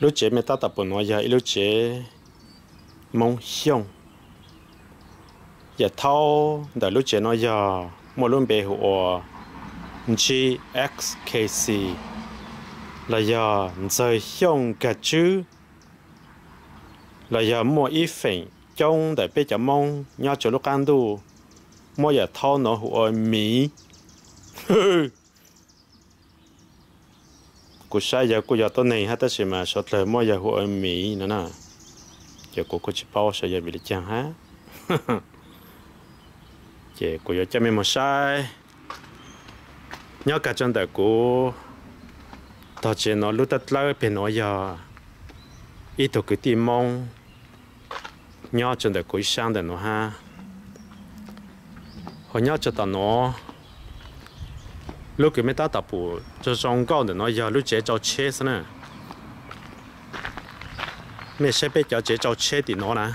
lúc chế mẹ ta tập bồn nói giờ, lúc chế mong hiong. Giờ thâu đợi lúc chế nói giờ, một luôn bề hồ GXKC là giờ giờ hiong cả chứ. Là giờ mua ít phèn trong để bây cho mong nhau cho lúc ăn đủ mua giờ thâu nó hồ mỹ cô sai giờ cô giờ tối nay hát tất mà số lời mua giờ hộ mỹ nữa nè giờ cô có chỉ bao sao giờ bị chăng ha giờ cô giờ cho mình một sai nhớ cả chân đời cô tao chỉ nói lúc tết lâu bên nói giờ ít tuổi cái tim mong nhớ chân đời cô sang đời nó ha hồi nhớ cho tao nó lúc cái mấy ta tập bộ cho trong cao để nó giờ lúc chế cho chế thế này mấy sẽ biết cho chế cho chế thì nó nè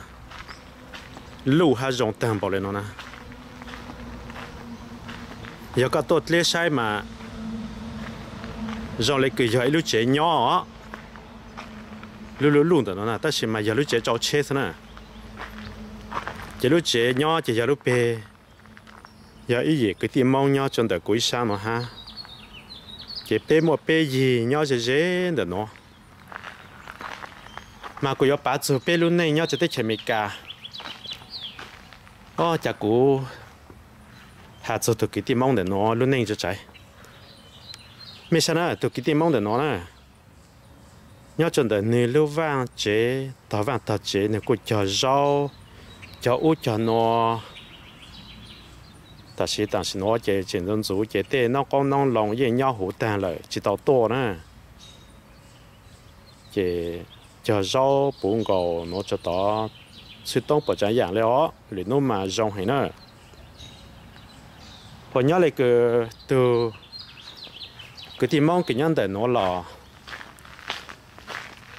lúc hay dùng tiền bảo lên nó nè giờ cái tốt lấy sai mà dùng lấy cái giờ lúc chế nhỏ lúc lúc luôn đó nó nè 但是 mà giờ lúc chế cho chế thế này chế lúc chế nhỏ chế giờ lúc bé giờ ý gì cái tim mong nhau trong đời cuối sáng mà ha cái bé một bé gì nhau dễ dễ được nó mà cô có bà chú bé luôn này nhau cho tới chèm cả ô chả cú hạ chú tụi cái tim mong được nó luôn này cho trái mấy sao nữa tụi cái tim mong được nó nè nhau trong đời người lưu vàng chế tao vàng tao chế này cô cho rau cho út cho nó ta sĩ但是我这前阵子这对那讲那龙也鸟好淡了，知道多呢。这就绕半个我就到出东不这样了，连那嘛用起呢。朋友那个都个地方给人的拿了。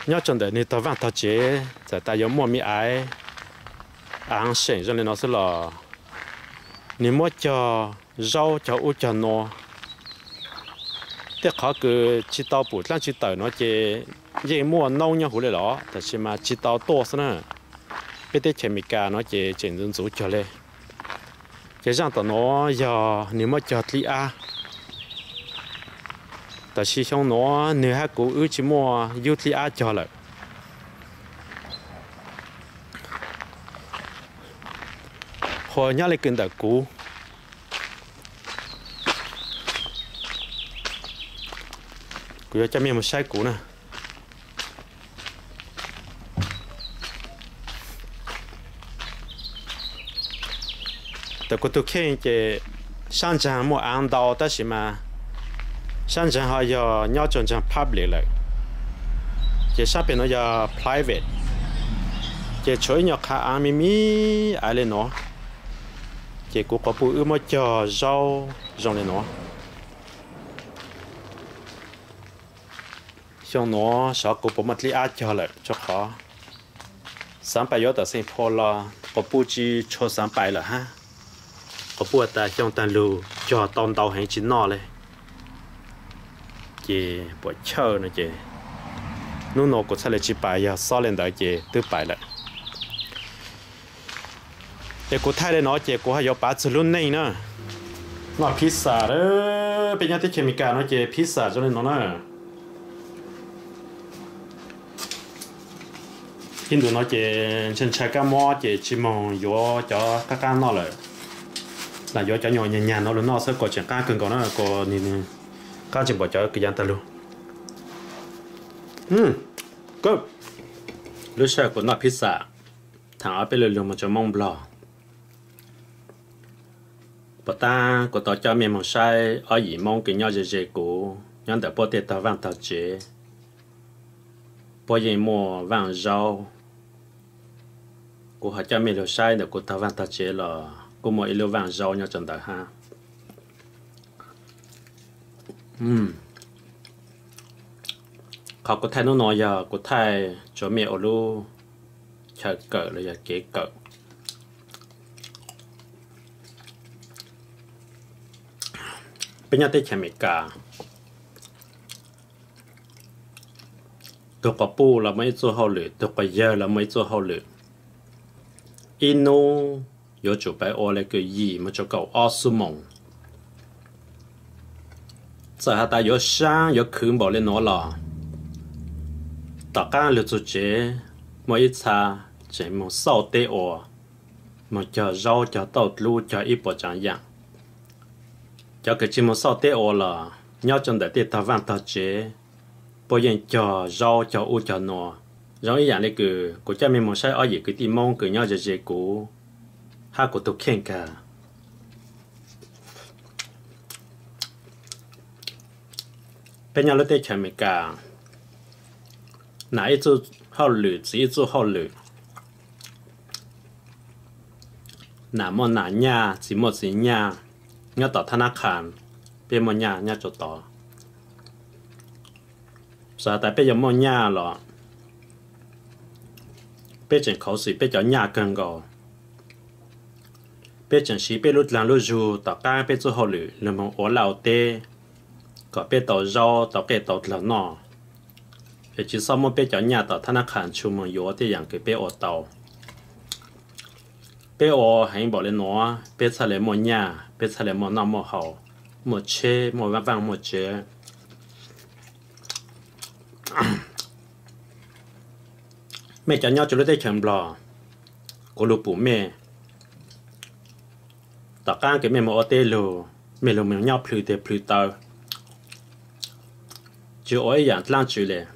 nhớ trong đời này tao vang tao chế, giờ ta có mua mi ai, ăn sinh cho nên nó sẽ là nếu mà cho rau cho u cho nó thế khó cứ chỉ tao bút lăng chỉ tao nó chế dễ mua nâu nhau hồ đó thật sự mà chỉ tao to xí nữa biết thế chèm cá nó chế chèm dân số cho lên, cái rằng tao nó giờ nếu mà cho thì à thật sự xong nó nếu hai cô ư chỉ mua yêu thì à cho lại hồi nhá lấy kinh đã cũ. Cú cho mình một sai cũ nè. Tại cô tôi khen cái sản phẩm mua ăn đào đó là mà. Sản phẩm họ giờ nhau chọn chọn public lại. Cái sản nó giờ private. Cái chuỗi nhau khá ăn mì mì ai lên nó chỉ của có bụi mà chờ rau rau này nó. Xong nó, sợ của bộ mặt li á chờ lại cho khó. Sáng bài yếu ta sinh phô là có bụi chỉ cho sáng bài là ha. Có bụi ta trong ta lù cho tông tàu hành chín nọ lên chỉ bỏ chờ nữa chỉ nó nó cũng sẽ là chỉ bài giờ sáu lên đó chỉ tư bài lại để cô thay để nó chỉ cô hay có bán từ luôn này nữa nó pizza đó. Bây giờ thì chemic nó chỉ pizza cho nên nó nè. Hiện đồ nó chỉ chân trái cá mò chỉ chỉ mong vô cho các cá nó lại. Là vô cho nhỏ nhà nhà nó luôn, nó sẽ có chuyện cá cần có nó có nên cá chỉ bỏ cho cái gian ta luôn. Ừ good. Lúc sau của nó pizza. Thằng ở bên luôn mà cho mong bò bà ta có tao cho mình một sai, ở gì mong cái nhau dễ dễ cũ nhân đã bỏ tiền tao vàng tao chế bỏ gì mua vàng rau. Cô họ cho mình được sai được cô tao vàng tao chế là cô mua ít vàng rau nhau chân đời ha. Hmm. Ừm họ có thay nó nói giờ có thay cho mẹ ở lu chờ cỡ là giờ kế cỡ. Bây giờ tới chả mẹ cả tôi có bu là mấy chỗ hậu lử tôi có giờ là mấy chỗ hậu lử ino yo chủ bài ô lại cái gì mà cho cậu ô su mộng giờ hạ ta yo sáng yo khứ bỏ lên nó là tất cả lựa chọn chế mỗi cha chế một sau tê ô mà cho rau cho tàu lu cho ít bộ chẳng dạng cho cái chim một sau tê ô là nhau chân đại tê ta vang ta chế bộ yên cho rau, cho u, cho nọ rau ý dạng này cứ, của cha mình một sai ở gì cứ tìm mong cứ nhau giờ chế cũ. Ha của tôi khen cả. Bên nhau lúc tê chả mình cả. Nãy chỗ hậu lử, chỉ chỗ hậu lử. Nà mò nà nhà chỉ mò chỉ nhà. nhàต่อธนาคารเป็นมอnhà nhà chỗต่อสาแต่เป็นยังมอnhàหรอเป็นจังเขาสิเป็นจะnhàกันก็เป็นจังสีเป็นรุ่นหลังรุ่นจูต่อการเป็นตัวหัวหรือหรือมองหัวเหล่าเต้ก็เป็นต่อรอต่อเกต่อหลังนอเป็นจีซ่อมเป็นจะnhàต่อธนาคารชูมอยู่ที่อย่างคือเป็นออเตา bé ô hành bỏ lên nó bé xa lên một nhà bé mẹ cho nhau cho lúc chẳng bò cô lục bù mẹ tất cả cái mẹ mà ô tê lù mẹ lù mình nhau plü tê plü tàu, chú ôi dạng lan chữ lệ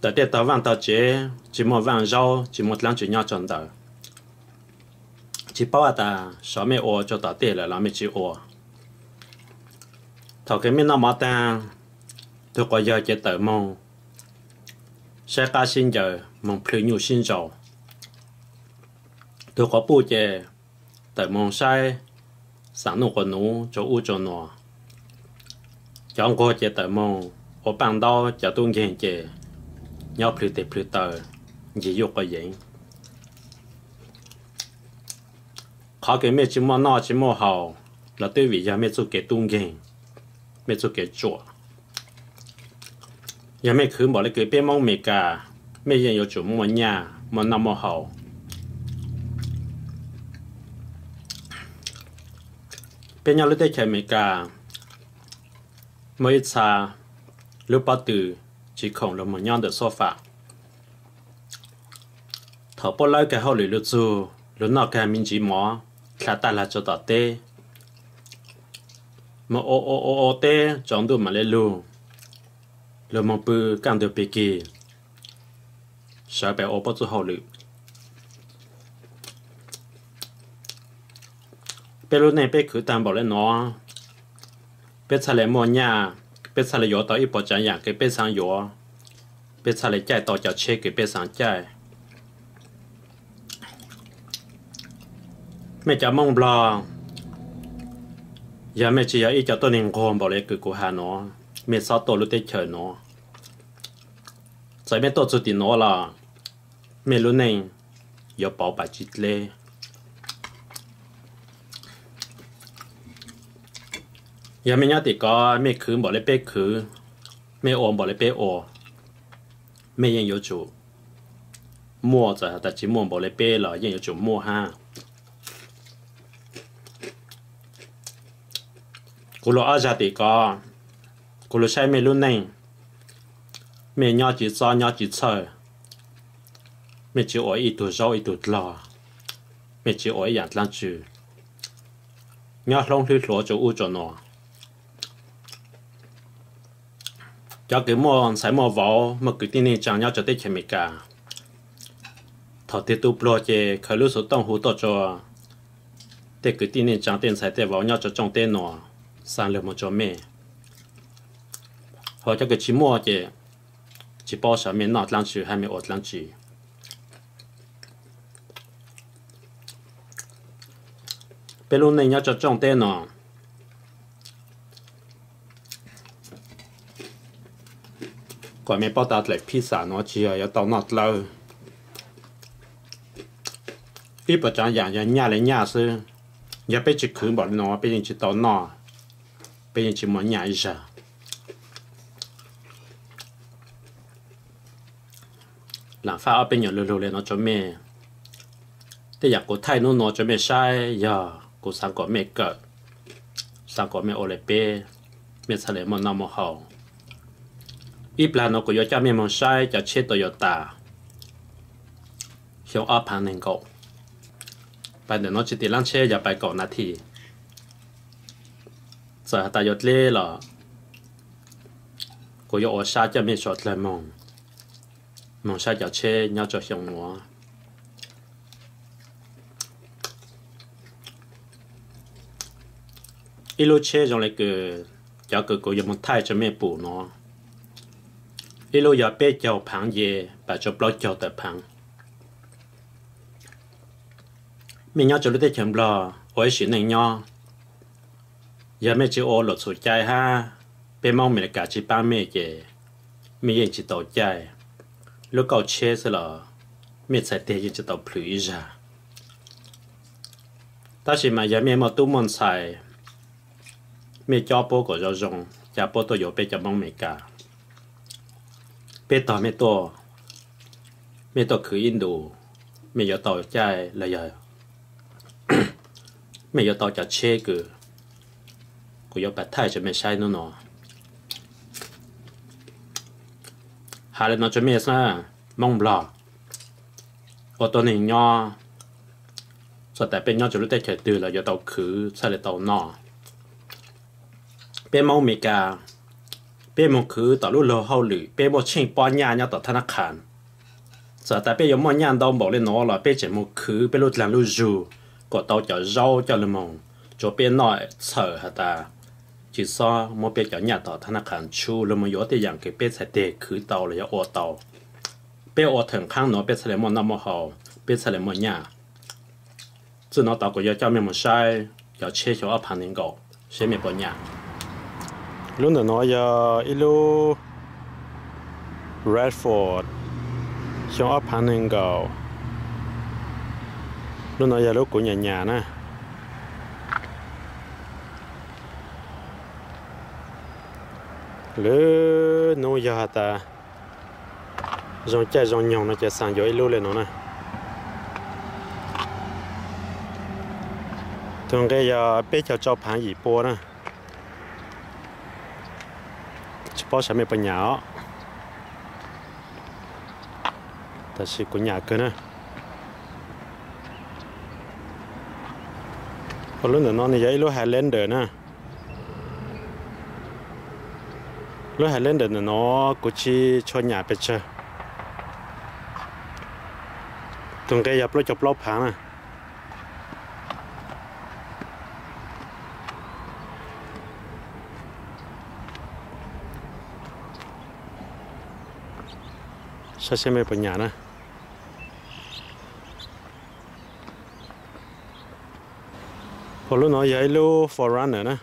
tại tê tờ văn tờ chế chỉ một văn rau chỉ một lan chữ nhau chọn tờ chỉ bảo ta sợ mẹ ô cho ta tiền là làm mẹ chỉ ô thầu cái mình mà ta tôi có giờ chỉ tự mong sẽ ca sinh giờ mong phơi nhiều sinh giàu tôi có bu chè tự mong sai sáng nụ của nụ cho u cho nọ. chọn cô chè tự mong ở bằng đó cho tôi nghe chè nhau phơi tê phơi tờ gì dục cái gì họ cái mẹ chỉ mua nọ chỉ mua hậu là tôi vì giờ mẹ做给东根mẹ做给做giờ mẹ cứ bỏ lại cái bên mong mẹ cả mẹ hiện có chủ mua nhà mua năm mua hậu bên nhau lúc đấy chạy mẹ cả mới xa lúc bắt từ chỉ không là một nhau được sofa thở bỏ lại cái hậu lì lúc dù lúc nào cái mình chỉ mỏ khá ta là cho tao tê mà ô ô ô ô tê chọn đồ mà lê lù lù mà bự càng được bị kỳ sợ bé ô bắt cho hậu lự bé lúc này bé cứ tạm bảo lên nó bé xài lấy mua nhà bé xài lấy yếu tao ít bỏ chẳng nhà cái bé sang yếu bé xài lấy chạy tao chào chê cái bé sang chạy mẹ cho mong lo giờ mẹ chỉ ít cho tôi nên gồm bảo lấy cứ của hà nó mẹ sao tôi lúc tết chờ nó giờ mẹ tôi chút tiền nó là mẹ lúc này giờ bảo bà chị lê giờ mẹ nhớ thì có mẹ cứ bảo lấy bé cứ mẹ ôm bảo lấy bé ôm mẹ yên yêu chủ mua giờ ta chỉ mua bảo lấy bé là yên yêu chủ mua ha cô lo ở gia thì có. Cô lo sai mẹ luôn này. Mẹ nhỏ chỉ cho, nhỏ chỉ chờ mẹ chỉ ở ít tuổi rau ít tuổi lò. Mẹ chỉ ở dạng lan chữ nhỏ không thứ lúa cho u cho nó cho cái mò, sai mò vỏ mà cứ tin này chẳng nhau cho tết chè mẹ cả thọ tiết tu blo chè khởi lúc số tông hú to cho. Tết cứ tin này chẳng tiền sai tết vỏ nhau cho trong tết nó sang được một chỗ mẹ. Họ cho cái chỉ mua chứ chỉ bao sợ miền nọt lăng chữ hay miền ớt lăng chữ. Bên lúc này nhớ cho trong tên nó còn mấy bao tạt lại pizza nó chỉ ở tàu nọt lâu. Ít bữa chẳng dạng nhà lấy nhà sư. Nhà bây chỉ cứ bỏ nó bây giờ chỉ tàu nọ bây giờ chỉ muốn nhảy ra làm pha ở bên nhà lù lù lên nó cho mẹ. Thế giờ cô thay nó nó cho mẹ sai, giờ cô sang có mẹ cỡ. Sang có mẹ ô lệ bê, mẹ sao lại mà nó mà hậu. Ít là nó có yo cha mẹ mà sai cho chết tôi yo ta. Hiểu ở phản nên cậu. Bài để nó chỉ tiền lăng xe, giờ bài cậu nát thì giờ ta yết lê là có yo ở xa cho mẹ sọt lại mong mong xa cho chê nhau cho hiểu nó ít lúc chết trong lại cứ cho cứ cô dùng một thai cho mẹ bù nó ít lúc giờ bé cháu phẳng gì bà cho bao cháu tập phẳng mình nhau cho lúc đấy chấm lo ôi xin này nhau ยาเมจิโอหลดสุดใจห้าเป็นมองเมริกาชิป้าเมเจมีเยจิตเอใจลูกเกาเชสเหรอมีใส่เตยจิตเอาพลุยจ้าแต่สิมายาเมมาตู้มันใส่มีจ้าโปก็จะจงจะโปตัวอยู่ไปจะมองเมกาเปต่อไม่ตัวไม่ตัวคืออินโดไม่ยอต่อใจเลยยไม่ยอต่อจากเชสกือ giờ mẹ chỉ ô lột sụt chạy ha bé mong mình cả chỉ ba mẹ về mình yên chỉ tàu chạy lúc cậu chết rồi là mẹ sẽ tiền chỉ tàu plü ra ta chỉ mà giờ mẹ mà tu môn xài mẹ cho bố của cho rong cha bố tôi có bé cho mong mẹ cả bé tao mẹ tôi mẹ tôi cứ in đồ mẹ có tao trai là giờ mẹ có tao cho chê cứ cô có bắt thay cho mẹ sai nó nó hà lên nó cho mẹ sao mong bò ở tôi này nho sau tại bên nho cho lúc tết khởi từ là do tàu khứ sai là tàu nọ bên mong mì cả bên mong khứ tàu lúc lâu hậu lử bên mong chinh bao nhà nhau tàu thằng khăn giờ tại bên mong nhà đâu bảo lên nó là bên chỉ mong khứ bên lúc làm lúc dù có tàu cho rau cho lên mong cho bên nọ sợ hả ta chỉ so một bên nhỏ nhà tàu thana khẳng chu là một yếu tiền dạng cái bé sẽ để khử tàu là ô tàu. Bé ô thằng khang nó bé sẽ là một năm một hậu bé sẽ là một nhà. Chỉ nó tàu của yếu cho mình một sai yếu chế cho ở hàng nghìn cầu sẽ mình bỏ nhà. Lúc đó nó giờ ilu Redford cho ở hàng nghìn cầu lúc đó giờ lúc của nhà nhà nè. Lỡ nô giờ ta dòng chạy dòng nhông nó chạy sang cho lưu lên nó nè thường cái giờ bé cho cho phản gì bố nè bao sản phẩm nhỏ ta sẽ của nhà cơ nè còn lúc nữa nó này giấy lúc đời nè lúc hải lên đền nó cũng chỉ cho nhà bây giờ tụi cái nhập lúc chụp lốp phá nè sao xem bên nhà nè hồi lúc nói vậy, lúc forerunner nè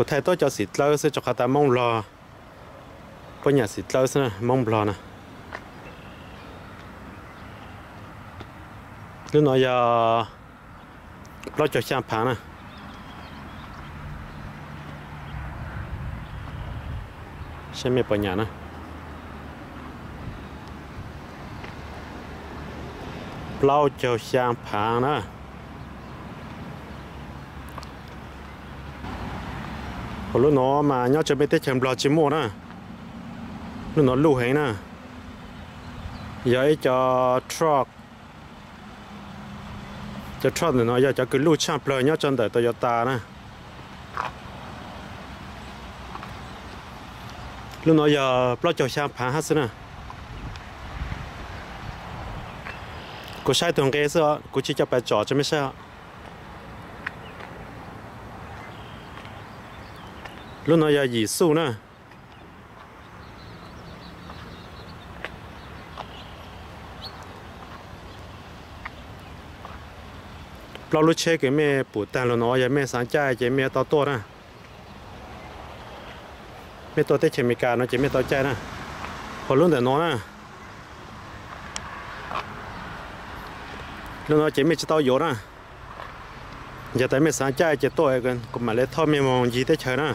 có thể tôi cho xịt lâu sẽ cho ta, mong lò bây nhà xịt lâu sẽ mong lò nè. Lúc nói giờ lo cho xem phá nè. Xem mẹ nhà nè. Lo cho xem phá nè. Hồi lúc nó mà nhớ chơi mấy tết chèm lò chim mua nè lúc nó lưu hành nè giờ cho truck. Cho truck thì nó giờ cho cứ lưu chạm lò nhớ chân đời Toyota nè lúc nó giờ lo cho chạm phá hết nè. Cô sai tuần cái sao cô chỉ cho bài trò cho mấy sao lúc nó giờ gì su nữa lo lúc chơi cái mẹ bù tàn lo nó giờ mẹ sáng trai cái mẹ to to nè. Mẹ tôi tết chè mì cà nó chỉ mẹ tôi chơi nè. Còn lúc để nó nè. Lúc nó chỉ mẹ chỉ tao yếu nè. Giờ tới mẹ sáng chơi chỉ tôi cái, cũng mà lấy thao mẹ mong gì tới chơi nè.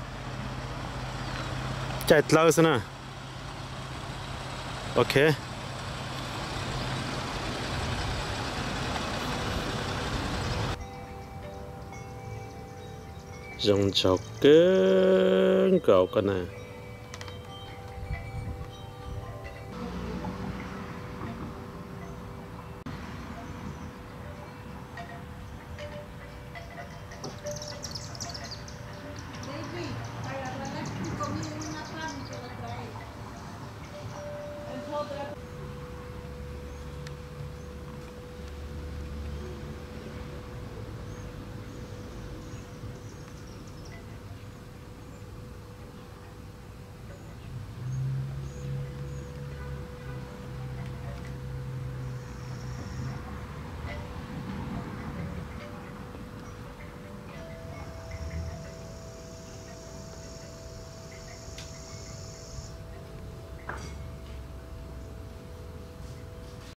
Chạy lâu xí nè ok. Dùng chọc cứng cậu cái này